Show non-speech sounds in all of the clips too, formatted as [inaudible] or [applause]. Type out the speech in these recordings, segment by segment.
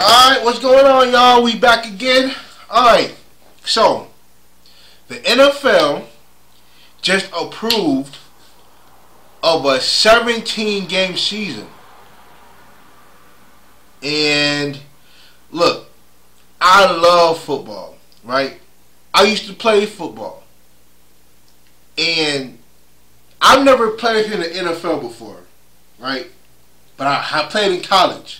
Alright, what's going on, y'all? We back again. Alright, so the NFL just approved of a 17 game season. And look, I love football, right? I used to play football. And I've never played in the NFL before, right? But I, I played in college.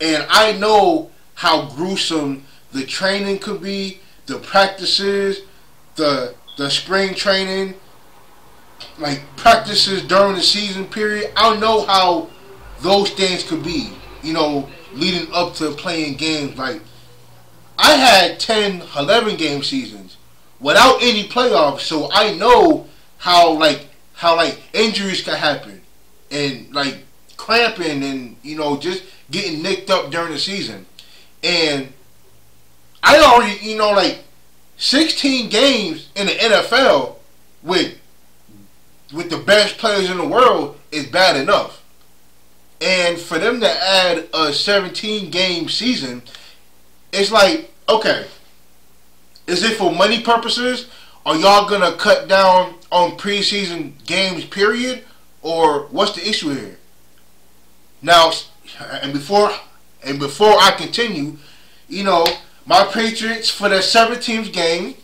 And I know how gruesome the training could be, the practices, the the spring training, like practices during the season period. I know how those things could be, you know, leading up to playing games. Like, I had 10, 11 game seasons without any playoffs, so I know how, like, how, like, injuries can happen. And, like, cramping and, you know, just getting nicked up during the season. And I already, you know, like 16 games in the NFL with with the best players in the world is bad enough. And for them to add a 17 game season, it's like, okay, is it for money purposes? Are y'all gonna cut down on preseason games, period? Or what's the issue here? Now, and before and before I continue, you know, my Patriots for their 17th game,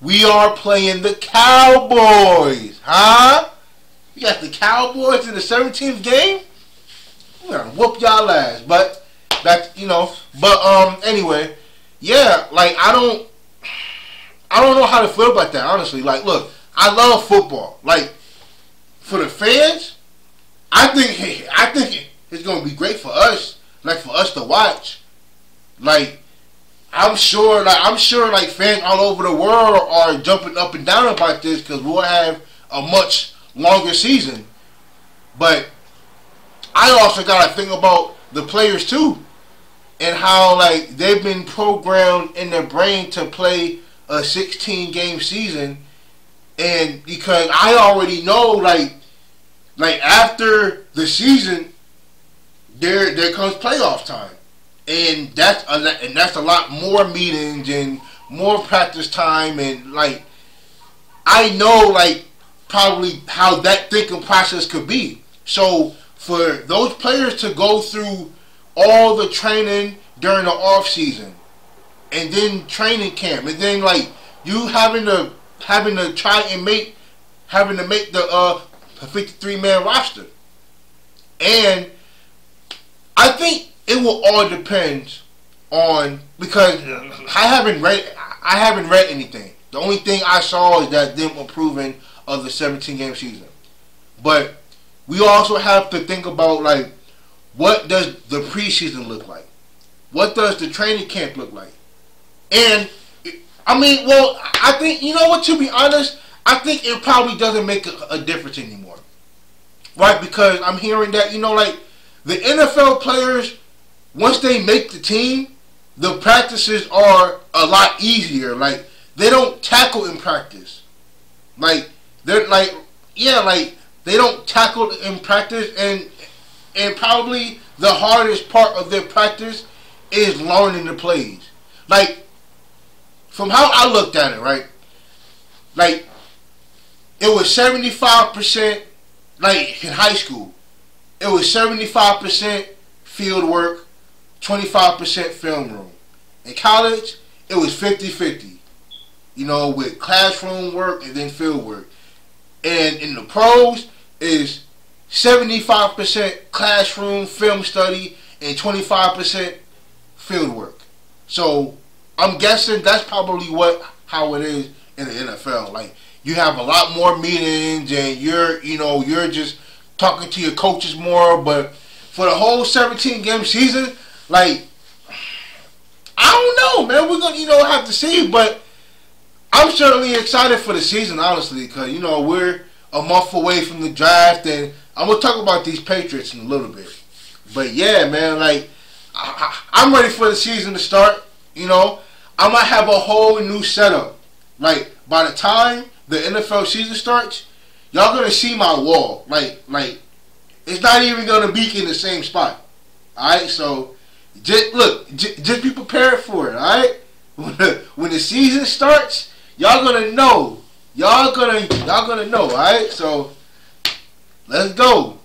we are playing the Cowboys, huh? You got the Cowboys in the 17th game. We're gonna whoop y'all ass, but that you know. But um, anyway, yeah, like I don't, I don't know how to feel about that honestly. Like, look, I love football. Like, for the fans, I think [laughs] I think it's gonna be great for us, like for us to watch. Like I'm sure, like I'm sure, like fans all over the world are jumping up and down about this because we'll have a much longer season. But I also gotta think about the players too, and how like they've been programmed in their brain to play a 16 game season, and because I already know like like after the season there there comes playoff time, and that's a, and that's a lot more meetings and more practice time and like I know like probably how that thinking process could be. So for those players to go through all the training during the off season and then training camp and then like you having to having to try and make having to make the uh 53 man roster and I think it will all depend on because I haven't read I haven't read anything. The only thing I saw is that them approving of the 17 game season. But we also have to think about like what does the preseason look like? What does the training camp look like? And I mean, well, I think you know what. To be honest, I think it probably doesn't make a, a difference anymore, right? Because I'm hearing that you know, like the NFL players, once they make the team, the practices are a lot easier. Like they don't tackle in practice. Like they're like yeah, like they don't tackle in practice and and probably the hardest part of their practice is learning the plays. Like from how I looked at it, right? Like it was 75% like in high school it was 75% field work, 25% film room. In college, it was 50-50. You know, with classroom work and then field work. And in the pros is 75% classroom film study and 25% field work. So I'm guessing that's probably what how it is in the NFL. Like you have a lot more meetings and you're you know you're just talking to your coaches more. But for the whole 17 game season, like I don't know, man. We're gonna you know have to see, but I'm certainly excited for the season, honestly, because you know we're a month away from the draft, and I'm gonna talk about these Patriots in a little bit. But yeah, man, like I, I'm ready for the season to start. You know, I might have a whole new setup. Like by the time the NFL season starts, y'all gonna see my wall. Like, like it's not even gonna be in the same spot. All right, so just look, j- just be prepared for it. All right, [laughs] when the, when the season starts, y'all gonna know. Y'all gonna y'all gonna know. All right, so let's go.